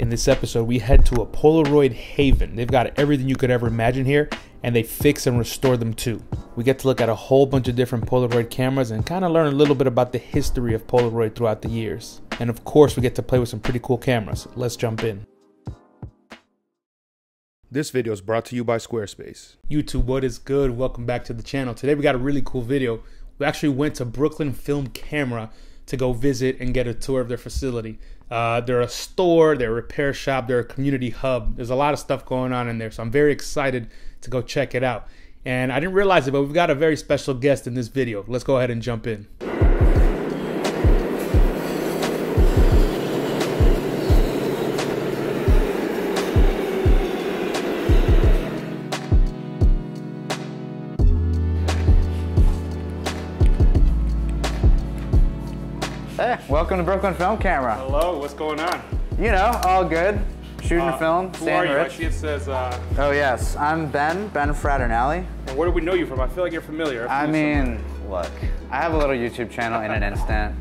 In this episode, we head to a Polaroid haven. They've got everything you could ever imagine here, and they fix and restore them too. We get to look at a whole bunch of different Polaroid cameras and kind of learn a little bit about the history of Polaroid throughout the years. And of course, we get to play with some pretty cool cameras. Let's jump in. This video is brought to you by Squarespace. YouTube, what is good? Welcome back to the channel. Today we got a really cool video. We actually went to Brooklyn Film Camera to go visit and get a tour of their facility. Uh, they're a store, they're a repair shop, they're a community hub. There's a lot of stuff going on in there, so I'm very excited to go check it out. And I didn't realize it, but we've got a very special guest in this video. Let's go ahead and jump in. Welcome to Brooklyn Film Camera. Hello, what's going on? You know, all good. Shooting Uh, film, Who are you? Rich. see it says, uh, Oh yes, I'm Ben, Ben Fraternelli. and where do we know you from? I feel like you're familiar. I I've somewhere. mean, look, I have a little YouTube channel in an instant.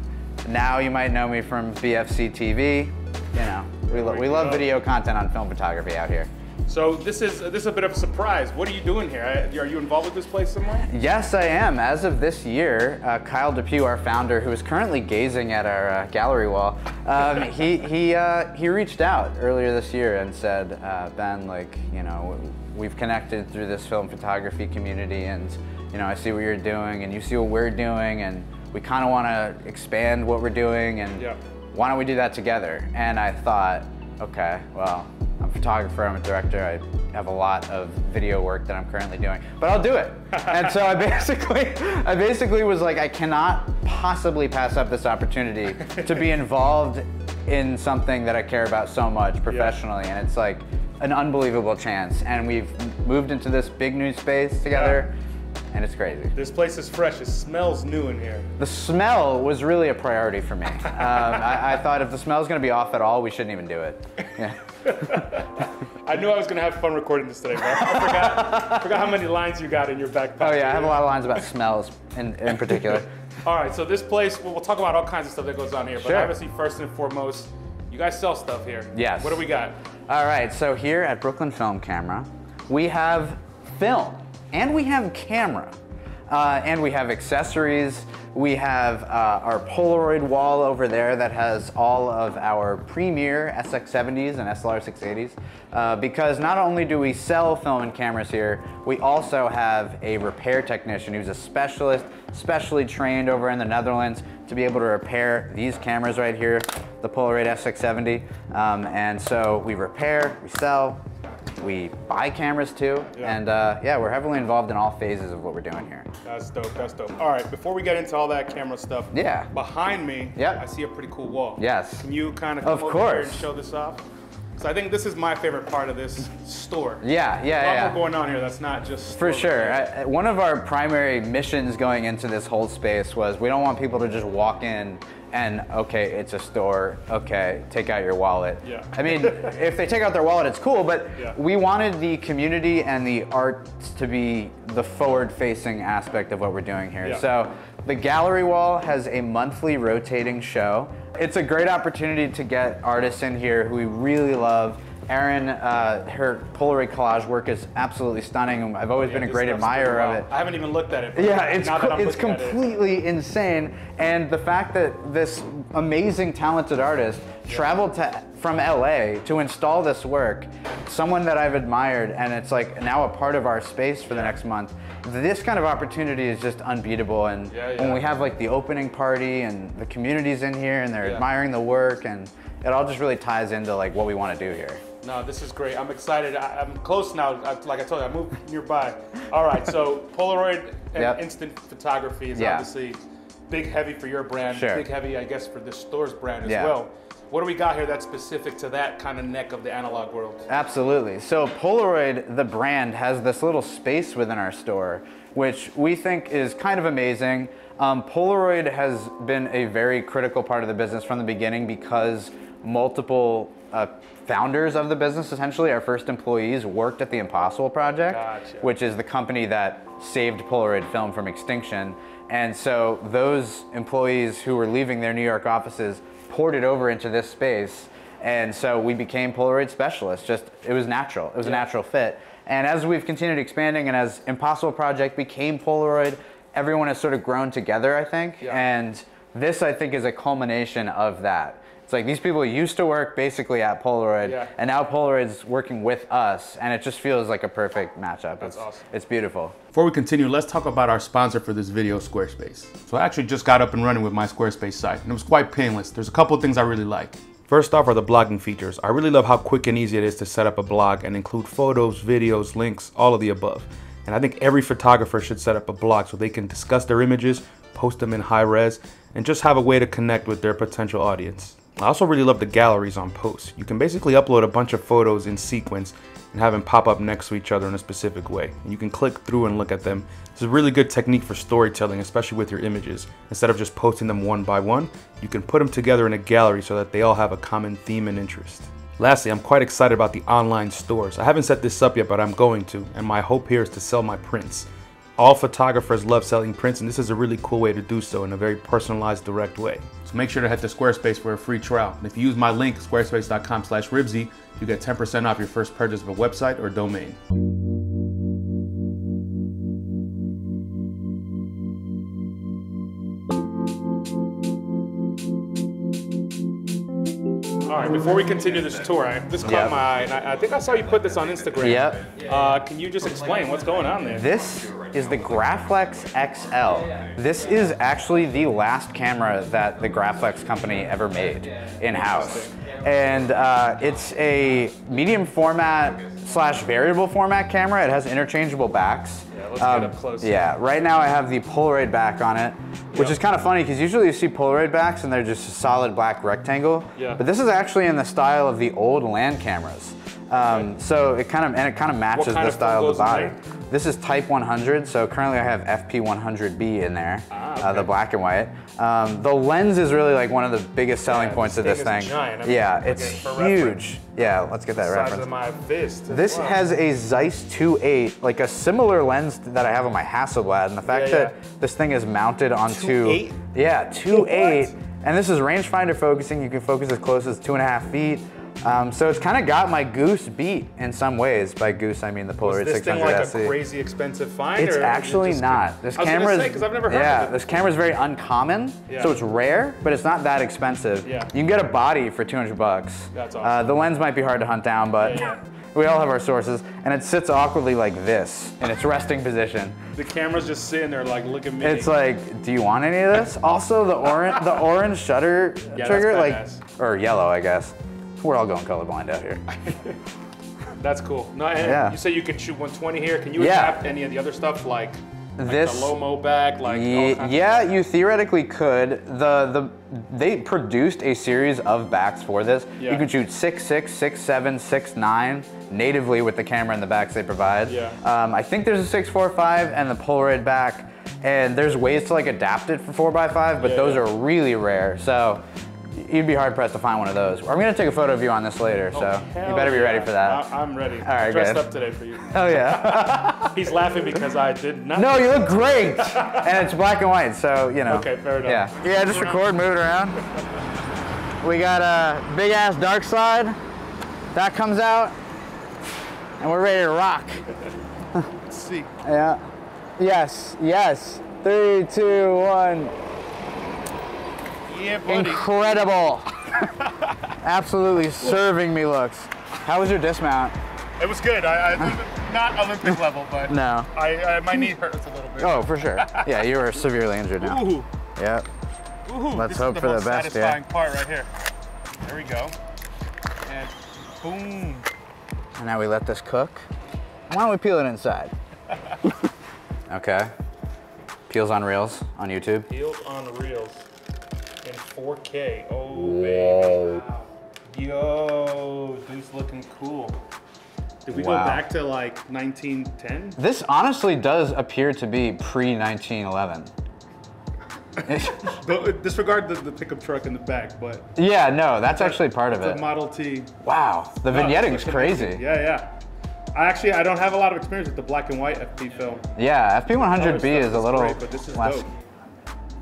Now you might know me from BFC TV. You know, we, lo- we we love video content on film photography out here. So this is this is a bit of a surprise. What are you doing here? Are you involved with this place somewhere? Yes, I am. As of this year, uh, Kyle Depew, our founder, who is currently gazing at our uh, gallery wall, um, he he uh, he reached out earlier this year and said, uh, Ben, like you know, we've connected through this film photography community, and you know, I see what you're doing, and you see what we're doing, and we kind of want to expand what we're doing, and Yeah. why don't we do that together? And I thought, okay, well, I'm a photographer, I'm a director, I have a lot of video work that I'm currently doing, but I'll do it. and so I basically, I basically was like, I cannot possibly pass up this opportunity to be involved in something that I care about so much professionally. And it's like an unbelievable chance. And we've moved into this big new space together, and it's crazy. This place is fresh. It smells new in here. The smell was really a priority for me. Um, I, I thought if the smell's gonna be off at all, we shouldn't even do it. Yeah. I knew I was gonna have fun recording this today, but I forgot, forgot how many lines you got in your backpack. Oh yeah, I have a lot of lines about smells in, in particular. All right, so this place, well, we'll talk about all kinds of stuff that goes on here, but obviously first and foremost, you guys sell stuff here. Yes. What do we got? All right, so here at Brooklyn Film Camera, we have film and we have camera. Uh, and we have accessories. We have uh, our Polaroid wall over there that has all of our premier SX70s and SLR 680s. Uh, because not only do we sell film and cameras here, we also have a repair technician who's a specialist, specially trained over in the Netherlands to be able to repair these cameras right here, the Polaroid SX70. Um, and so we repair, we sell, we buy cameras too, Yeah. and uh, yeah, we're heavily involved in all phases of what we're doing here. That's dope, that's dope. All right, before we get into all that camera stuff, Yeah. behind me, Yep. I see a pretty cool wall. Yes. Can you kind of come Of over here and course. show this off? So I think this is my favorite part of this store. Yeah, yeah, lot yeah. more going on here that's not just For sure. I- one of our primary missions going into this whole space was we don't want people to just walk in and okay, it's a store. Okay, take out your wallet. Yeah. I mean, if they take out their wallet, it's cool, but Yeah. we wanted the community and the art to be the forward-facing aspect of what we're doing here. Yeah. So the gallery wall has a monthly rotating show. It's a great opportunity to get artists in here who we really love. Erin, uh, her Polaroid collage work is absolutely stunning. I've always been a great admirer of it. I haven't even looked at it. but Yeah, it's co- it's at it- completely insane, and the fact that this amazing, talented artist traveled to from LA to install this work, someone that I've admired, and it's like now a part of our space for the next month. This kind of opportunity is just unbeatable, and Yeah, yeah. when we have like the opening party and the community's in here and they're Yeah. admiring the work, and it all just really ties into like what we want to do here. No, this is great. I'm excited. I, I'm close now. I, like I told you, I moved nearby. All right, so Polaroid and Yep. instant photography is Yeah. obviously big heavy for your brand. Sure. Big heavy, I guess, for this store's brand as Yeah. well. What do we got here that's specific to that kind of neck of the analog world? Absolutely. So Polaroid, the brand, has this little space within our store, which we think is kind of amazing. Um, Polaroid has been a very critical part of the business from the beginning because multiple uh, founders of the business, essentially our first employees, worked at the Impossible Project, Gotcha. which is the company that saved Polaroid film from extinction. And so those employees who were leaving their New York offices poured it over into this space. And so we became Polaroid specialists. Just it was natural. It was a natural fit. And as we've continued expanding, and as Impossible Project became Polaroid, everyone has sort of grown together. I think. Yeah. And this, I think, is a culmination of that. It's like these people used to work basically at Polaroid, Yeah. and now Polaroid's working with us, and it just feels like a perfect matchup. That's it's, awesome. It's beautiful. Before we continue, let's talk about our sponsor for this video, Squarespace. So I actually just got up and running with my Squarespace site, and it was quite painless. There's a couple of things I really like. First off are the blogging features. I really love how quick and easy it is to set up a blog and include photos, videos, links, all of the above. And I think every photographer should set up a blog so they can discuss their images, post them in high res, and just have a way to connect with their potential audience. I also really love the galleries on posts. You can basically upload a bunch of photos in sequence and have them pop up next to each other in a specific way. And you can click through and look at them. It's a really good technique for storytelling, especially with your images. Instead of just posting them one by one, you can put them together in a gallery so that they all have a common theme and interest. Lastly, I'm quite excited about the online stores. I haven't set this up yet, but I'm going to, and my hope here is to sell my prints. All photographers love selling prints, and this is a really cool way to do so in a very personalized, direct way. So make sure to head to Squarespace for a free trial. And if you use my link, squarespace.com slash ribsy, you get 10% off your first purchase of a website or domain. All right, before we continue this tour, I, this caught Yep. my eye, and I, I think I saw you put this on Instagram. Yep. Uh, can you just explain what's going on there? This is the Graflex XL. This is actually the last camera that the Graflex company ever made in-house. And uh, it's a medium format slash variable format camera. It has interchangeable backs. Yeah, let's get up close. Yeah, right now I have the Polaroid back on it, which Yep. is kind of funny because usually you see Polaroid backs and they're just a solid black rectangle. Yeah. But this is actually in the style of the old land cameras. Um, so it kind of and it kind of matches kind the of style of the body. This is Type 100, so currently I have FP100B in there, Ah, uh, the black and white. Um, the lens is really like one of the biggest selling Yeah, points of this thing giant. I mean, yeah, it's huge. reference. Yeah, let's get that size reference. of my fist. This Wow. has a Zeiss 2.8, like a similar lens that I have on my Hasselblad, and the fact Yeah, yeah. that this thing is mounted onto 2.8? yeah 2.8, and this is rangefinder focusing. You can focus as close as two and a half feet. Um, so it's kind of got my Goose beat in some ways. By Goose, I mean the Polaroid Is this 600 thing like SE. a crazy expensive find? It's or is it actually not. This camera is because I've never heard yeah. of it. This camera is very uncommon, Yeah. so it's rare, but it's not that expensive. Yeah. You can get a body for 200 bucks. That's Uh, awesome. the lens might be hard to hunt down, but Yeah, yeah. we all have our sources, and it sits awkwardly like this in its resting position. The camera's just sitting there like, look at me. It's like, do you want any of this? Also, the orange, the orange shutter that's trigger, like, or yellow, I guess. We're all going colorblind out here. That's cool. No, and Yeah. you say you can shoot 120 here. Can you Yeah. adapt any of the other stuff like, like This- the Lomo back, like all Ye- of yeah, you theoretically could. The the they produced a series of backs for this. Yeah. You can shoot six six, six seven, six nine natively with the camera and the backs they provide. Yeah. Um, I think there's a six four five and the Polaroid back, and there's ways to like adapt it for four x five, but Yeah, those yeah. are really rare. So. You'd be hard pressed to find one of those. I'm gonna take a photo of you on this later, oh, so Oh, you better be ready for that. I, am ready. All right, dressed good. up today for you. Oh yeah. He's laughing because I did not. no, you look great, and it's black and white, so you know. Okay, fair enough. Yeah. Yeah, just record, move it around. We got a big ass dark slide. That comes out. And we're ready to rock. Let's see. Yeah. Yes, yes. Three, two, one. Yeah. Incredible. Absolutely serving me looks. How was your dismount? It was good. I, I not Olympic level, but No. I, I my knee hurts a little bit. Oh, for sure. Yeah, you were severely injured now. Ooh, Yep. ooh, Let's hope is for the best, yeah. satisfying part right here. There we go. And boom. And now we let this cook. Why don't we peel it inside? okay. Peels on Reels on YouTube. Heels on reels 4K. Oh, Whoa. baby. Wow. Yo, dude's looking cool. Did we Wow. go back to like 1910? This honestly does appear to be pre 1911. Disregard the, the pickup truck in the back, but yeah, no, that's actually part of the it. Model T. Wow, the No, vignetting's it's crazy. Yeah, yeah. I actually I don't have a lot of experience with the black and white FP film. Yeah, FP100B stuff is a little great, but this is less. dope.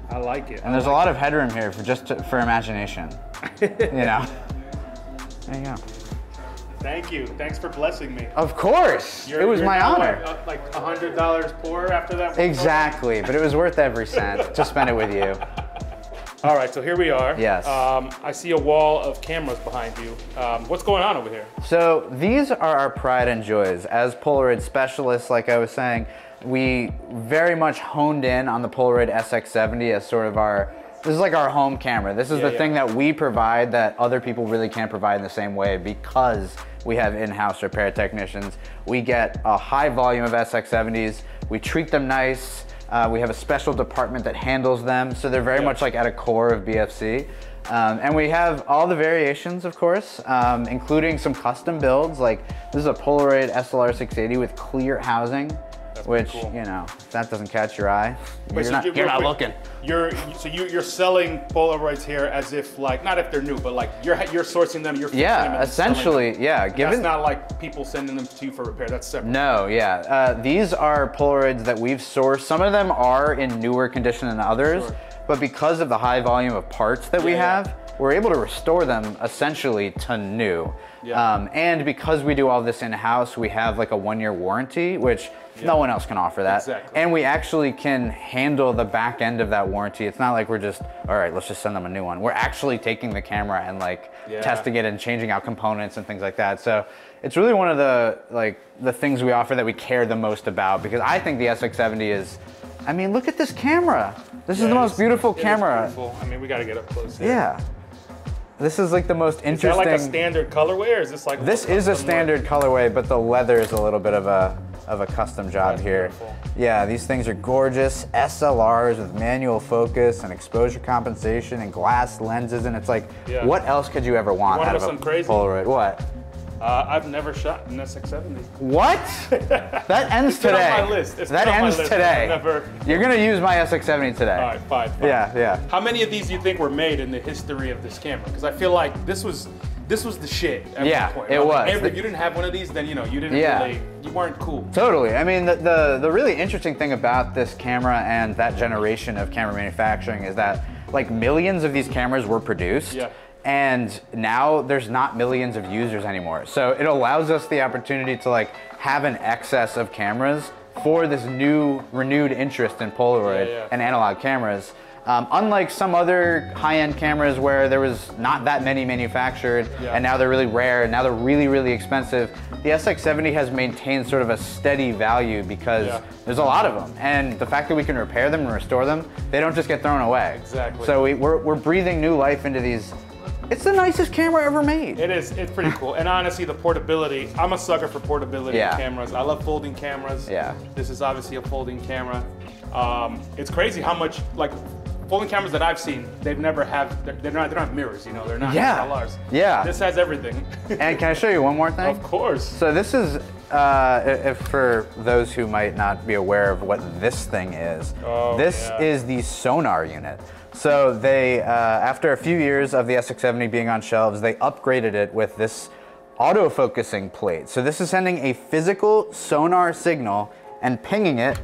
I like it. And there's a lot of headroom here for just to, for imagination. you know. There you go. Thank you. Thanks for blessing me. Of course, You're- it was my honor. Uh, like a hundred dollars poor after that. Exactly, but it was worth every cent to spend it with you. All right, so here we are. Yes. Um, I see a wall of cameras behind you. Um, what's going on over here? So these are our pride and joys. As Polaroid specialists, like I was saying, we very much honed in on the Polaroid SX70 as sort of our, this is like our home camera. This is Yeah, the yeah. thing that we provide that other people really can't provide in the same way because we have in-house repair technicians. We get a high volume of SX70s. We treat them nice. Uh, we have a special department that handles them. So they're very Yeah. much like at a core of BFC. Um, and we have all the variations, of course, um, including some custom builds. Like this is a Polaroid SLR 680 with clear housing, which cool. you know, if that doesn't catch your eye, Wait, you're so not, you- you're not wait, looking. You're so you, you're selling Polaroids here as if like not if they're new, but like you're you're sourcing them. You're fixing them Yeah, them. essentially, yeah. That's Given not like people sending them to you for repair. That's separate. No, yeah. Uh, these are Polaroids that we've sourced. Some of them are in newer condition than others, Sure. but because of the high volume of parts that we Yeah, yeah. We're able to restore them essentially to new. Yeah. Um, and because we do all this in-house, we have like a one-year warranty, which no one else can offer that. Exactly. And we actually can handle the back end of that warranty. It's not like we're just, all right, let's just send them a new one. We're actually taking the camera and like Yeah. testing it and changing out components and things like that. So it's really one of the like the things we offer that we care the most about because I think the SX70 is. I mean, look at this camera. This is the most beautiful camera. beautiful. I mean, we got to get up close. Here. Yeah. This is like the most interesting. Is that like a standard colorway, or is this like This is a standard colorway, but the leather is a little bit of a of a custom job That's here. beautiful. Yeah, these things are gorgeous. SLRs with manual focus and exposure compensation and glass lenses, and it's like, Yeah. what else could you ever want wanna out of a crazy? Polaroid? What? Uh, I've never shot an SX70. What? That ends been on today. my list. It's that been on my ends today. Never- You're gonna use my SX70 today. All right, fine. fine. Yeah, yeah. How many of these do you think were made in the history of this camera? Because I feel like this was this was the shit at Yeah, point. it Like, was. If you didn't have one of these, then you know you didn't Yeah. really you weren't cool. Totally. I mean, the, the the really interesting thing about this camera and that generation of camera manufacturing is that like millions of these cameras were produced. Yeah. And now there's not millions of users anymore. So it allows us the opportunity to like have an excess of cameras for this new renewed interest in Polaroid Yeah, yeah. and analog cameras. Um, unlike some other high-end cameras where there was not that many manufactured Yeah. and now they're really rare and now they're really, really expensive, the SX70 has maintained sort of a steady value because Yeah. there's a lot of them. And the fact that we can repair them and restore them, they don't just get thrown away. Exactly. So we, we're, we're breathing new life into these. It's the nicest camera ever made. It is. It's pretty cool. And honestly, the portability. I'm a sucker for portability Yeah. cameras. I love folding cameras. Yeah. This is obviously a folding camera. Um, it's crazy how much like folding cameras that I've seen. They've never have. They're, they're not. They don't have mirrors. You know. They're not Yeah. SLRs. Yeah. This has everything. and can I show you one more thing? of course. So this is, uh, if for those who might not be aware of what this thing is, Oh, this yeah. is the sonar unit. So they, uh, after a few years of the SX70 being on shelves, they upgraded it with this autofocusing plate. So this is sending a physical sonar signal and pinging it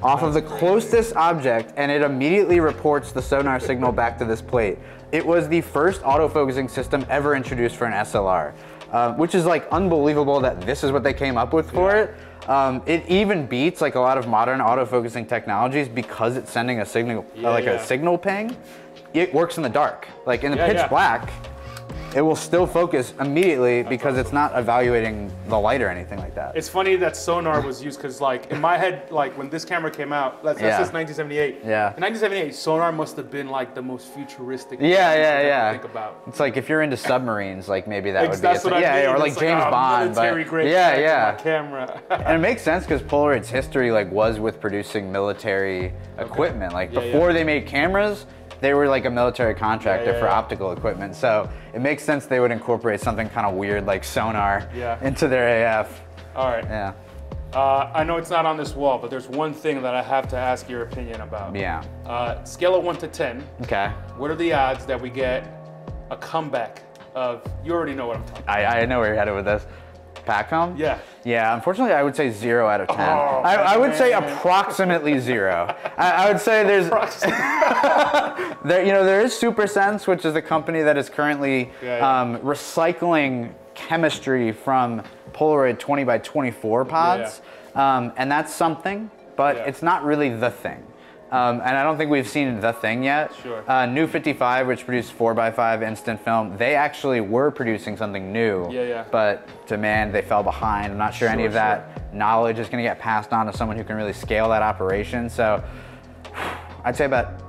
off of the closest object and it immediately reports the sonar signal back to this plate. It was the first autofocusing system ever introduced for an SLR, uh, which is like unbelievable that this is what they came up with for Yeah. it. Um, it even beats like a lot of modern autofocusing technologies because it's sending a signal, Yeah, uh, like yeah. a signal ping. It works in the dark, like in the Yeah, pitch black. It will still focus immediately because it's not evaluating the light or anything like that. It's funny that sonar was used because, like, in my head, like when this camera came out, that's, Yeah. that's just 1978. Yeah. In 1978, sonar must have been like the most futuristic. Yeah, yeah, yeah. Think about. It's like if you're into submarines, like maybe that would be that's what. I yeah, mean. or like It's James oh, Bond. But grade yeah, yeah. camera. and it makes sense because Polaroid's history like was with producing military equipment. Like Yeah, yeah. before they made cameras, they were like a military contractor Yeah, yeah, for yeah. optical equipment. So it makes sense they would incorporate something kind of weird like sonar into their AF. All right. Yeah. Uh, I know it's not on this wall, but there's one thing that I have to ask your opinion about. Yeah. Uh, scale of one to ten. Okay. What are the odds that we get a comeback of? You already know what I'm talking. I, I know where you're headed with this. Pack film? Yeah. Yeah, unfortunately, I would say zero out of 10. Oh, I, I would say approximately zero. I, I would say there's, there, you know, there is SuperSense, which is the company that is currently Yeah, yeah. Um, recycling chemistry from Polaroid 20 by 24 pods. Um, and that's something, but Yeah. it's not really the thing. Um, and I don't think we've seen the thing yet. Sure. Uh, New 55, which produced 4x5 instant film, they actually were producing something new. Yeah, yeah. But demand, they fell behind. I'm not sure, any Sure, of that knowledge is going to get passed on to someone who can really scale that operation. So I'd say about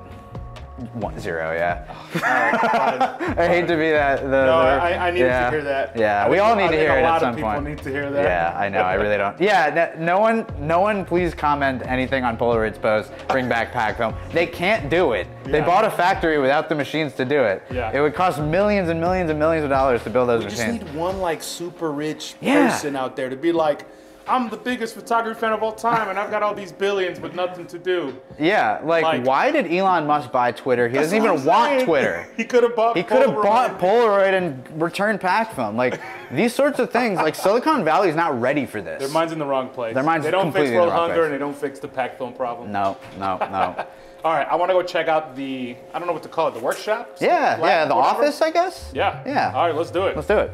one, zero, yeah. Oh. I hate to be that. The, No, the- I, I needed yeah. to hear that. Yeah, I we all need I to think hear a it lot at some of people need to hear that. Yeah, I know. I really don't. Yeah, n- no one, no one, please comment anything on Polaroid's post. Bring back pack film. They can't do it. They bought a factory without the machines to do it. Yeah. It would cost millions and millions and millions of dollars to build those We just need one like super rich Yeah. person out there to be like, I'm the biggest photography fan of all time, and I've got all these billions but nothing to do. yeah, like, Like- why did Elon Musk buy Twitter? He doesn't even want. Twitter. he could have bought. He could have Polaroid. bought Polaroid and returned pack film. Like these sorts of things, like Silicon Valley is not ready for this. Their mind's in the wrong place. Their mind's They don't fix completely in the world hunger, place. and they don't fix the pack film problem. no, no, no. All right, I want to go check out the. I don't know what to call it. The workshop. Yeah, yeah, the whatever? office, I guess. Yeah. Yeah. All right, let's do it. Let's do it.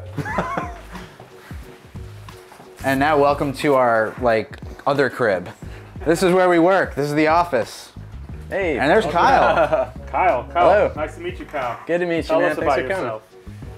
And now, welcome to our like other crib. This is where we work. This is the office. Hey, And there's Kyle. Kyle. Kyle. Hello. Nice to meet you, Kyle. good to meet you, Tell man. us Thanks for coming.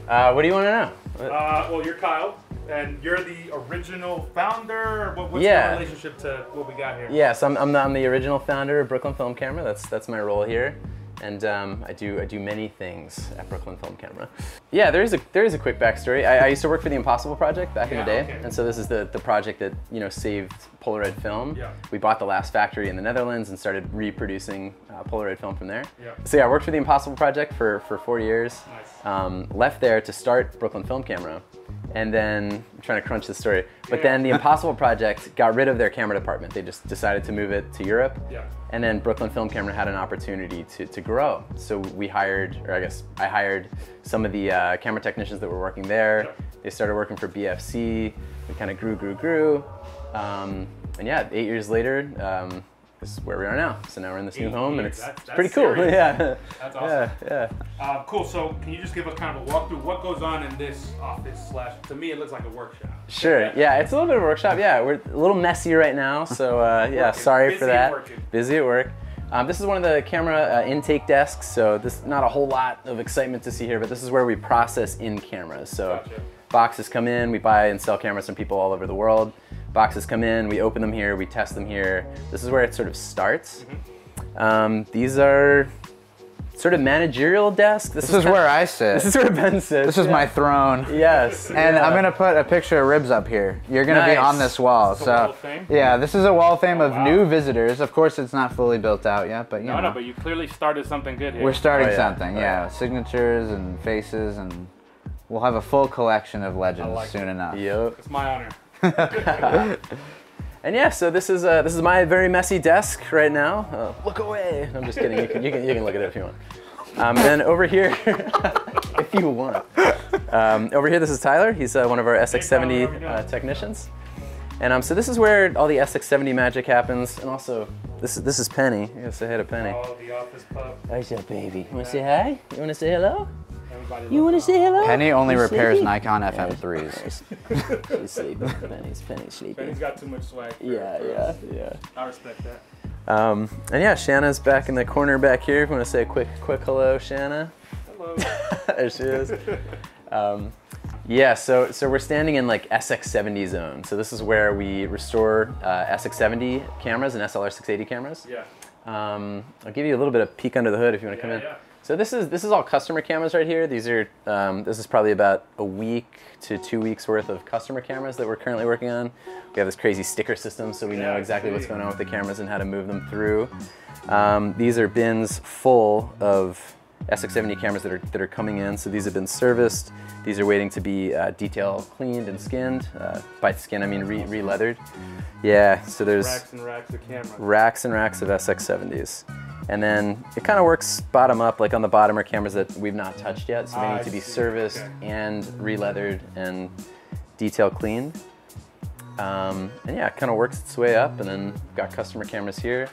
Uh, what do you want to know? Uh, well, you're Kyle, and you're the original founder. What, what's Yeah. your relationship to what we got here? Yes, I'm, I'm, the, I'm the original founder of Brooklyn Film Camera. That's that's my role here, and um, I do I do many things at Brooklyn Film Camera. Yeah, there is a there is a quick backstory. I, I used to work for the Impossible Project back in the day, okay. and so this is the the project that you know saved Polaroid film. Yeah. We bought the last factory in the Netherlands and started reproducing uh, Polaroid film from there. Yeah. So yeah, I worked for the Impossible Project for for four years. Nice. Um, left there to start Brooklyn Film Camera, and then I'm trying to crunch the story. But Yeah. then the Impossible Project got rid of their camera department. They just decided to move it to Europe. Yeah. And then Brooklyn Film Camera had an opportunity to, to grow. So we hired, or I guess I hired some of the uh, camera technicians that were working there. Yeah. They started working for BFC. We kind of grew, grew, grew. Um, and yeah, eight years later, um, this is where we are now. So now we're in this new home, and it's, That's- that's pretty cool. serious. yeah. That's awesome. Yeah, yeah. Uh, cool. So, can you just give us kind of a walkthrough? What goes on in this office? Slash, to me, it looks like a workshop. Sure. Yeah, it's a little bit of a workshop. Yeah, we're a little messy right now, so uh, yeah, sorry Busy for that. working. Busy at work. Um, this is one of the camera uh, intake desks, so this not a whole lot of excitement to see here, but this is where we process in cameras. So Gotcha. boxes come in, we buy and sell cameras from people all over the world. Boxes come in, we open them here, we test them here. This is where it sort of starts. Um, these are sort of managerial desks. This is where I sit. This is where Ben sits. This is yeah. my throne. Yes. And yeah. I'm gonna put a picture of ribs up here. You're gonna be on this wall. Is this a so wall of fame? yeah, this is a wall of fame of wow. new visitors. Of course, it's not fully built out yet, but you No, know, no, but you clearly started something good here. we're starting Oh, yeah. something. Oh, yeah. signatures and faces, and we'll have a full collection of legends like soon it. enough. Yep. It's my honor. And yeah, so this is uh, this is my very messy desk right now. Uh, look away. I'm just kidding. You can, you can you can look at it if you want. Um, and then over here, if you want. Um, over here, this is Tyler. He's uh, one of our Tyler, how you SX70 uh, technicians. And um, so this is where all the SX70 magic happens. And also, this is this is Penny. You gotta say hi to Penny. Oh, the office pup. Your baby? You wanna say hi? You wanna say hello? Everybody. You wanna say hello? Penny only You repairs sleepy? Nikon FM3As. She's sleeping. Penny's Penny's sleeping. Benny's got too much swag. for- Yeah, for yeah, us. yeah. I respect that. Um, and yeah, Shanna's back in the corner back here. If you want to say a quick, quick hello, Shanna. Hello. there she is. Um, yeah, so so we're standing in like SX70 zone. So this is where we restore uh, SX70 cameras and SLR680 cameras. yeah. Um, I'll give you a little bit of peek under the hood if you want to Yeah, come in. yeah. So this is this is all customer cameras right here. These are um, this is probably about a week to two weeks worth of customer cameras that we're currently working on. We have this crazy sticker system, so we know exactly what's going on with the cameras and how to move them through. Um, these are bins full of SX70 cameras that are that are coming in. So these have been serviced. These are waiting to be uh, detail cleaned and skinned. Uh, by skin, I mean re- re-leathered. Yeah. So there's Racks and racks of cameras. racks and racks of SX70s. And then it kind of works bottom up, like on the bottom are cameras that we've not touched yet, so they Ah, need I to be see. serviced Okay. and re-leathered and detail cleaned. Um, and yeah, it kind of works its way up, and then got customer cameras here.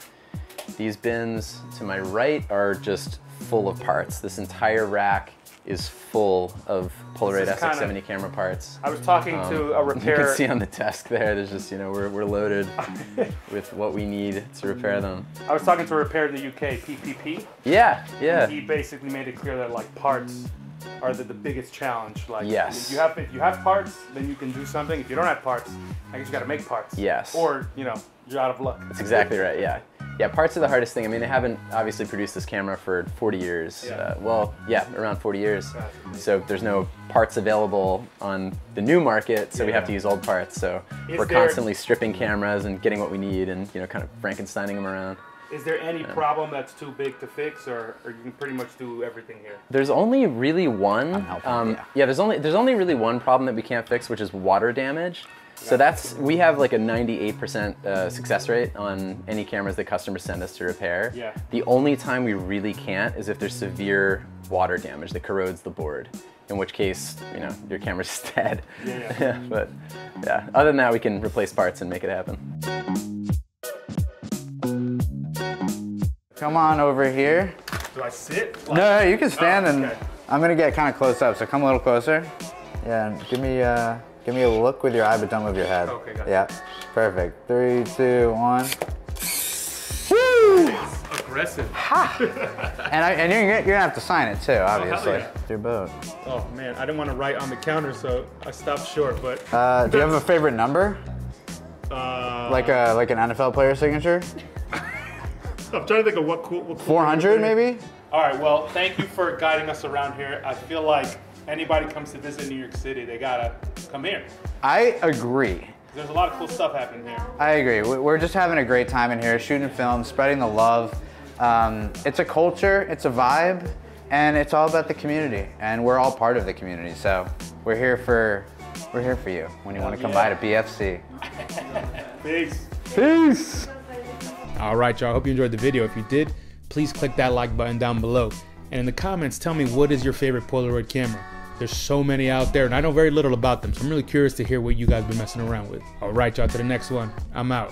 These bins to my right are just full of parts. This entire rack is full of Polaroid This is kinda- SX70 camera parts. I was talking Um, to a repair. You can see on the desk there, there's just, you know, we're, we're loaded with what we need to repair them. I was talking to a repair in the UK, PPP. Yeah, yeah. He basically made it clear that like parts are the, the biggest challenge. Like Yes. if you have if you have parts, then you can do something. If you don't have parts, I guess you got to make parts. Yes. Or you know you're out of luck. That's exactly right, yeah. Yeah, parts are the hardest thing. I mean, they haven't obviously produced this camera for 40 years. Yeah. Uh, well, yeah, around 40 years. So there's no parts available on the new market, so we have to use old parts. So Is we're constantly stripping cameras and getting what we need and, you know, kind of Frankensteining them around. Is there any problem that's too big to fix, or, or you can pretty much do everything here? There's only really one. um, yeah. yeah, there's only there's only really one problem that we can't fix, which is water damage. So that's we have like a 98% uh, success rate on any cameras that customers send us to repair. Yeah. The only time we really can't is if there's severe water damage that corrodes the board. In which case, you know, your camera's dead. Yeah, yeah. but yeah, other than that, we can replace parts and make it happen. Come on over here. Do I sit? No, no, you can stand Oh, and. I'm gonna get kind of close up, so come a little closer. Yeah, give me uh, give me a look with your eye, but don't move your head. Okay, gotcha. Yeah, perfect. Three, two, one. Woo! Aggressive. And, I, and you're, gonna- you're gonna have to sign it too, obviously. yeah. Your boat. Oh man, I didn't want to write on the counter, so I stopped short. But Uh, do you have a favorite number? uh, Like a like an NFL player signature? I'm trying to think of what cool. What cool 400 maybe? All right. Well, thank you for guiding us around here. I feel like anybody comes to visit New York City, they gotta come here. I agree. There's a lot of cool stuff happening here. I agree. We- We're just having a great time in here, shooting film, spreading the love. Um, it's a culture, it's a vibe, and it's all about the community. And we're all part of the community. So we're here for we're here for you when you want to come by to BFC. Peace. Peace. All right, y'all. Hope you enjoyed the video. If you did, please click that like button down below. And in the comments, tell me what is your favorite Polaroid camera. There's so many out there, and I know very little about them, so I'm really curious to hear what you guys been messing around with. All right, y'all. To the next one. I'm out.